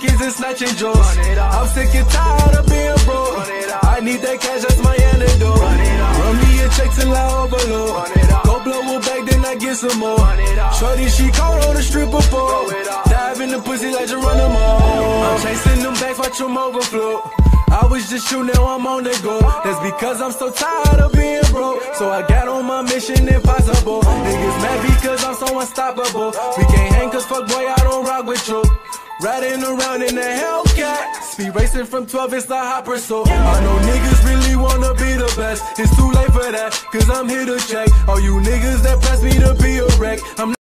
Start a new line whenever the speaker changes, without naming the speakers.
pockets and snatching jokes. I'm sick and tired of being broke. I need that cash, that's my antidote. Run me a check till I overload. Go blow a bag, then I get some more. Shorty, she caught on the stripper pole. Dive in the pussy like Geronimo. I'm chasing them bags, watch them overflow. I was just you, now I'm on the go. That's because I'm so tired of being broke. So I got on my mission impossible. Niggas mad because I'm so unstoppable. We can't hang cause fuck boy, I don't rock with you. Riding around in a Hellcat. Speed racing from 12, it's the hot pursuit. I know niggas really wanna be the best. It's too late for that, cause I'm here to check. All you niggas that press me to be a wreck. I'm